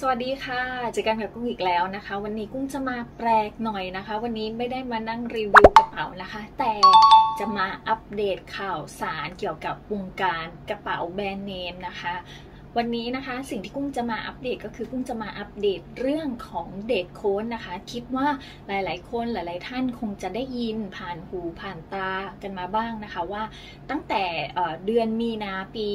สวัสดีค่ะเจอกันกับกุ้งอีกแล้วนะคะ วันนี้กุ้งจะมาแปลกหน่อยนะคะ วันนี้ไม่ได้มานั่งรีวิวกระเป๋านะคะ แต่จะมาอัปเดตข่าวสารเกี่ยวกับวงการกระเป๋าแบรนด์เนมนะคะ วันนี้นะคะสิ่งที่กุ้งจะมาอัปเดตก็คือกุ้งจะมาอัปเดตเรื่องของเดทโค้ดนะคะ คิดว่าหลาย ๆ คนหลาย ๆ ท่านคงจะได้ยินผ่านหูผ่านตากันมาบ้างนะคะว่าตั้งแต่เดือนมีนาปี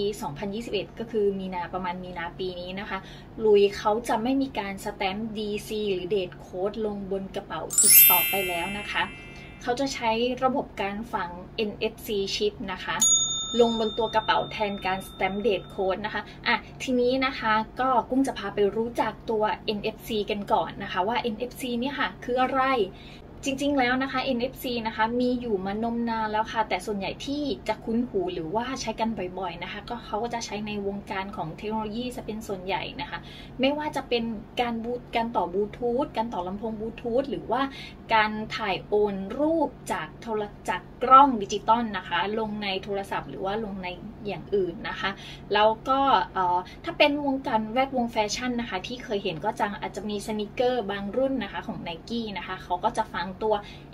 2021 ก็คือมีนาประมาณมีนาปีนี้นะคะ ลุยเขาจะไม่มีการสแตมป์ DC หรือเดทโค้ดลงบนกระเป๋าอีกต่อไปแล้วนะคะ เขาจะใช้ระบบการฝัง NFC chip นะคะ ลงบนตัวกระเป๋าแทนการ stamp date code นะคะ อะ ทีนี้นะคะก็กุ้งจะพาไปรู้จักตัว NFC กันก่อนนะคะว่า NFC เนี่ยค่ะ คืออะไร จริงๆ แล้วนะคะ NFC นะคะมีอยู่มานมนานแล้วค่ะ แต่ส่วนใหญ่ที่จะคุ้นหูหรือว่าใช้กันบ่อยๆนะคะ ก็เขาก็จะใช้ในวงการของเทคโนโลยีจะเป็นส่วนใหญ่นะคะ ไม่ว่าจะเป็นการบูตการต่อบลูทูธการต่อลำโพงบลูทูธหรือว่าการถ่ายโอนรูปจากโทรจากกล้องดิจิตอลนะคะ ลงในโทรศัพท์หรือว่าลงในอย่างอื่นนะคะ แล้วก็ถ้าเป็นวงการแวดวงแฟชั่นนะคะ ที่เคยเห็นก็จะอาจจะมี sneaker บางรุ่นนะคะของ n i กี้นะคะเขาก็จะฝังตัว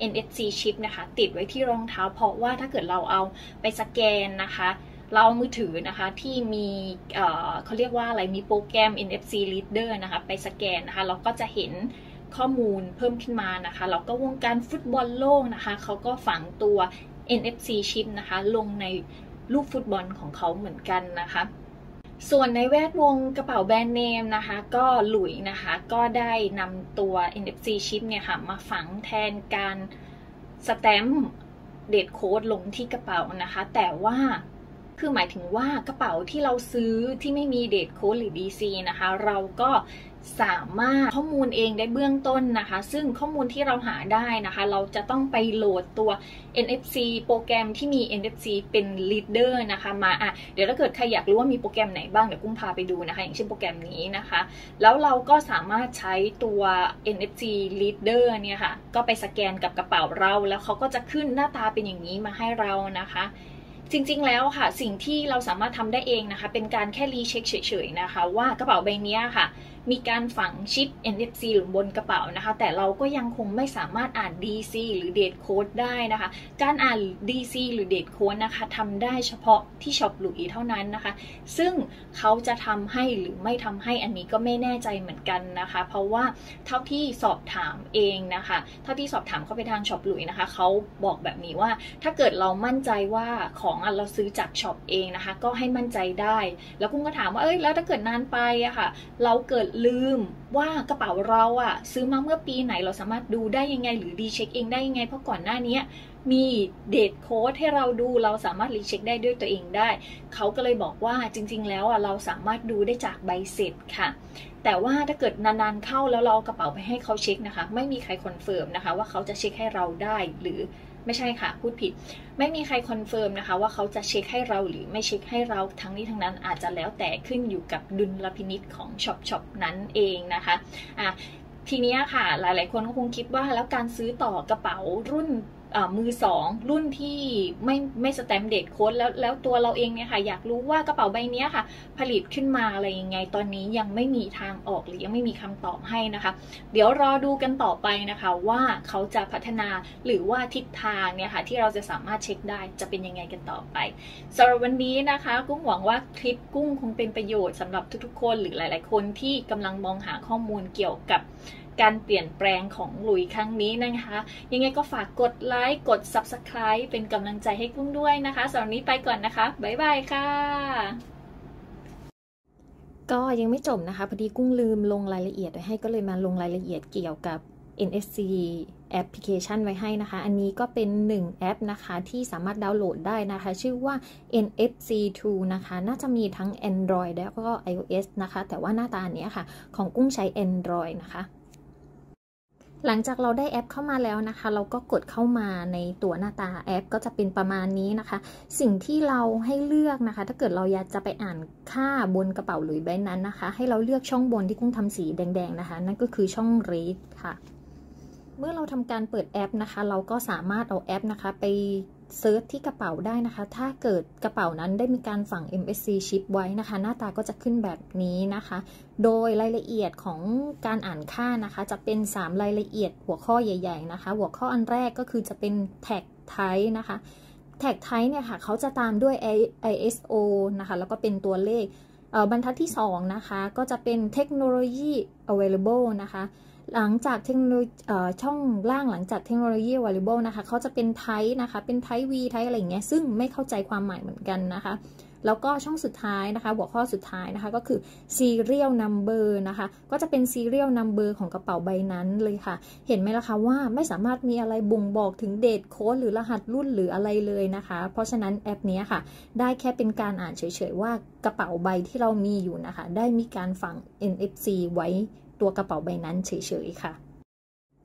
NFC chip นะคะ ติดไว้ที่รองเท้า เพราะว่าถ้าเกิดเราเอาไปสแกนนะคะ เรามือถือนะคะที่มีเขาเรียกว่าอะไรมีโปรแกรม NFC reader นะคะ ไปสแกนนะคะ เราก็จะเห็นข้อมูลเพิ่มขึ้นมานะคะแล้วก็วงการฟุตบอลโลกนะคะเขาก็ฝังตัว NFC chip นะคะ ลงในลูกฟุตบอลของเขาเหมือนกันนะคะ ส่วนในแวดวงกระเป๋าแบรนด์เนมนะคะ ก็หลุยนะคะ ก็ได้นำตัว NFC ชิปเนี่ยค่ะ มาฝังแทนการสแตมป์เดทโค้ดลงที่กระเป๋านะคะ แต่ว่า คือหมายถึงว่ากระเป๋าที่เราซื้อที่ไม่มีเดทโค้ดหรือ DC นะคะ เราก็สามารถข้อมูลเองได้เบื้องต้นนะคะ ซึ่งข้อมูลที่เราหาได้นะคะ เราจะต้องไปโหลดตัว NFC โปรแกรมที่มี NFC เป็น leader นะคะ มาอะเดี๋ยวถ้าเกิดใครอยากรู้ว่ามีโปรแกรมไหนบ้าง เดี๋ยวกุ้งพาไปดูนะคะ อย่างเช่นโปรแกรมนี้นะคะ แล้วเราก็สามารถใช้ตัว NFC leader เนี่ยค่ะ ก็ไปสแกนกับกระเป๋าเรา แล้วเขาก็จะขึ้นหน้าตาเป็นอย่างนี้มาให้เรานะคะ จริงๆแล้วค่ะ สิ่งที่เราสามารถทำได้เองนะคะ เป็นการแค่รีเช็คเฉยๆนะคะ ว่ากระเป๋าใบนี้ค่ะ มีการฝังชิป NFC หรือบนกระเป๋านะคะ แต่เราก็ยังคงไม่สามารถอ่าน DC หรือ Date Code ได้นะคะ การอ่าน DC หรือ Date Code นะคะทำได้เฉพาะที่ช็อปหลุยเท่านั้นนะคะ ซึ่งเขาจะทำให้หรือไม่ทำให้อันนี้ก็ไม่แน่ใจเหมือนกันนะคะ เพราะว่าเท่าที่สอบถามเองนะคะ เท่าที่สอบถามเข้าไปทางช็อปหลุยนะคะเขาบอกแบบนี้ว่าถ้าเกิดเรามั่นใจว่าของเราซื้อจากช็อปเองนะคะ ก็ให้มั่นใจได้ แล้วกุ้งก็ถามว่าเอ้ยแล้วถ้าเกิดนานไปอะค่ะ เราเกิดลืมว่ากระเป๋าเราอะซื้อมาเมื่อปีไหนเราสามารถดูได้ยังไง หรือ recheck เองได้ยังไง เพราะก่อนหน้านี้มีdate code ให้เราดูเราสามารถ recheck ได้ด้วยตัวเองได้ เขาก็เลยบอกว่าจริง ๆ แล้วอะเราสามารถดูได้จากใบเสร็จค่ะ แต่ว่าถ้าเกิดนานๆเข้าแล้วเรากระเป๋าไปให้เขาเช็คนะคะ ไม่มีใคร confirm นะคะว่าเขาจะเช็คให้เราได้หรือ ไม่ใช่ค่ะ พูดผิด ไม่มีใคร confirm นะคะ ว่าเขาจะเช็คให้เราหรือไม่เช็คให้เราทั้งนี้ทั้งนั้นอาจจะแล้วแต่ขึ้นอยู่กับดุลพินิจของช็อปช็อปนั้นเองนะคะอะทีนี้ค่ะ หลายๆ คนก็คงคิดว่าแล้วการซื้อต่อกระเป๋ารุ่น มือสองรุ่นที่ไม่ไม่สแตมเดตโค้ดแล้วแล้วตัวเราเองเนี่ยค่ะ อยากรู้ว่ากระเป๋าใบนี้ค่ะ ผลิตขึ้นมาอะไรยังไง ตอนนี้ยังไม่มีทางออกหรือยังไม่มีคำตอบให้นะคะ เดี๋ยวรอดูกันต่อไปนะคะ ว่าเขาจะพัฒนาหรือว่าทิศทางเนี่ยค่ะ ที่เราจะสามารถเช็คได้จะเป็นยังไงกันต่อไปสำหรับวันนี้นะคะ กุ้งหวังว่าคลิปกุ้งคงเป็นประโยชน์สำหรับทุกๆ คนหรือหลาย ๆ คนที่กำลังมองหาข้อมูลเกี่ยวกับการเปลี่ยนแปลงของหลุยครั้งนี้นะคะ ยังไงก็ฝากกดไลค์กด Subscribe เป็นกำลังใจให้กุ้งด้วยนะคะสำหรับนี้ไปก่อนนะคะ บ๊ายบายค่ะก็ยังไม่จบนะคะ พอดีกุ้งลืมลงรายละเอียดไว้ให้ก็เลยมาลงรายละเอียดเกี่ยวกับ NFC แอปพลิเคชันไว้ให้นะคะ อันนี้ก็เป็น 1 แอปนะคะที่สามารถดาวน์โหลดได้นะคะ ชื่อว่า NFC 2 นะคะ น่าจะมีทั้ง Android แล้วก็ iOS นะคะ แต่ว่าหน้าตาเนี้ยค่ะ ของกุ้งใช้ Android นะคะ หลังจากเราได้แอปเข้ามาแล้วนะคะ เราก็กดเข้ามาในตัวหน้าตาแอปก็จะเป็นประมาณนี้นะคะ สิ่งที่เราให้เลือกนะคะ ถ้าเกิดเราอยากจะไปอ่านค่าบนกระเป๋าหรือใบนั้นนะคะ ให้เราเลือกช่องบนที่กุ้งทำสีแดง ๆนะคะ นั่นก็คือช่อง read ค่ะ เมื่อเราทำการเปิดแอปนะคะ เราก็สามารถเอาแอปนะคะไป เซิร์ชที่กระเป๋าได้นะคะ ถ้าเกิดกระเป๋านั้นได้มีการฝัง MSC ชิปไว้นะคะ หน้าตาก็จะขึ้นแบบนี้นะคะ โดยรายละเอียดของการอ่านค่านะคะ จะเป็น 3 รายละเอียดหัวข้อใหญ่ ๆนะคะ หัวข้ออันแรกก็คือจะเป็น tag type นะคะ tag type เนี่ยค่ะเขาจะตามด้วย ISO นะคะแล้วก็เป็นตัวเลขบรรทัดที่ 2 นะคะ ก็จะเป็นเทคโนโลยี available นะคะ หลังจากเทคโนโลยีช่องล่างหลังจากเทคโนโลยี variable นะคะเขาจะเป็น type นะคะ เป็นไทป์ V ไทป์อะไรอย่างเงี้ยซึ่งไม่เข้าใจความหมายเหมือนกันนะคะ แล้วก็ช่องสุดท้ายนะคะ หัวข้อสุดท้ายนะคะก็คือ serial number นะคะ ก็จะเป็น serial number ของกระเป๋าใบนั้นเลยค่ะ เห็นไหมล่ะคะว่าไม่สามารถมีอะไรบ่งบอกถึงเดทโค้ดหรือรหัสรุ่นหรืออะไรเลยนะคะ เพราะฉะนั้นแอปนี้ค่ะ ได้แค่เป็นการอ่านเฉยๆว่ากระเป๋าใบที่เรามีอยู่นะคะ ได้มีการฝัง NFC ไว้ ตัวกระเป๋าใบนั้นเฉยๆค่ะ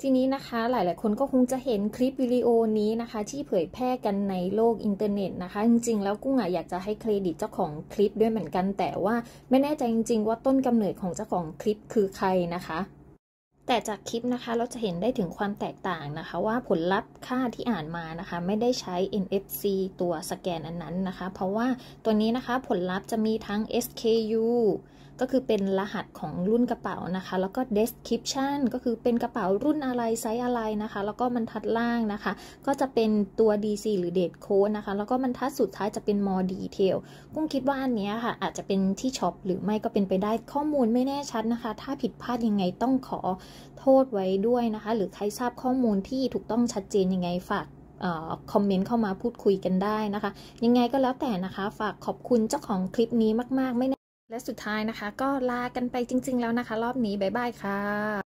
ทีนี้นะคะหลายๆ คนก็คงจะเห็นคลิปวิดีโอนี้นะคะ ที่เผยแพร่กันในโลกอินเทอร์เน็ตนะคะ จริงๆ แล้วกุ้งอะอยากจะให้เครดิตเจ้าของคลิปด้วยเหมือนกัน แต่ว่าไม่แน่ใจจริง ๆ ว่าต้นกำเนิดของเจ้าของคลิปคือใครนะคะ แต่จากคลิปนะคะเราจะเห็นได้ถึงความแตกต่างนะคะ ว่าผลลัพธ์ค่าที่อ่านมานะคะ ไม่ได้ใช้ NFC ตัวสแกนอันนั้นนะคะ เพราะว่าตัวนี้นะคะผลลัพธ์จะมีทั้ง SKU ก็คือเป็นรหัสของรุ่นกระเป๋านะคะ แล้วก็ description ก็คือเป็นกระเป๋ารุ่นอะไรไซส์อะไรนะคะ แล้วก็บรรทัดล่างนะคะ ก็จะเป็นตัว DC หรือ date code นะคะ แล้วก็บรรทัดสุดท้ายจะเป็น more detail กุ้งคิดว่าอันนี้ค่ะ อาจจะเป็นที่ช็อปหรือไม่ก็เป็นไปได้ข้อมูลไม่แน่ชัดนะคะ ถ้าผิดพลาดยังไงต้องขอโทษไว้ด้วยนะคะ หรือใครทราบข้อมูลที่ถูกต้องชัดเจนยังไงฝากคอมเมนต์เข้ามาพูดคุยกันได้นะคะ ยังไงก็แล้วแต่นะคะ ฝากขอบคุณเจ้าของคลิปนี้มาก ๆ ไม่ และสุดท้ายนะคะ ก็ลากันไปจริง ๆ แล้วนะคะ รอบนี้บ๊ายบายค่ะ